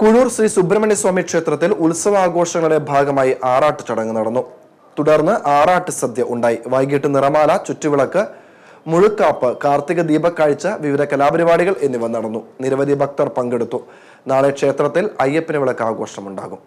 കുഴൂർ ശ്രീ സുബ്രഹ്മണ്യ സ്വാമി ക്ഷേത്രത്തിൽ ഉത്സവാഘോഷങ്ങളുടെ ഭാഗമായി ആറാട്ട് ചടങ്ങ് നടന്നു. തുടർന്ന് ആറാട്ട് സദ്യ ഉണ്ടായി. വൈകിട്ട് നിറമാല ചുറ്റുവിളക്ക് മുഴുക്കാപ്പ് കാർത്തിക ദീപക്കാഴ്ച വിവിധ കലാപരിപാടികൾ എന്നിവ നടന്നു. നിരവധി ഭക്തർ പങ്കെടുത്തു. നാളെ ക്ഷേത്രത്തിൽ അയ്യപ്പന് വിളക്ക് ആഘോഷമുണ്ടാകും.